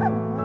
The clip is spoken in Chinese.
笨吗？